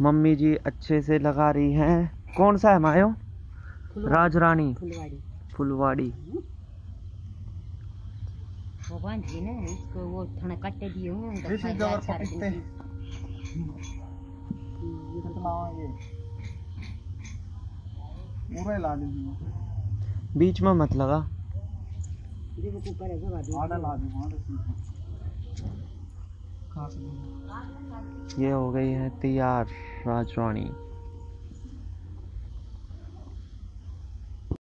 Mummy जी अच्छे से लगा रही हैं। कौन सा है मायो? राजरानी फुलवाड़ी। फुलवाड़ी। वो बांधी ना इसको वो थोड़ा कट्टे दिए हुए हैं अच्छा है। बीच में मत लगा। ये हो गई है तैयार राजरानी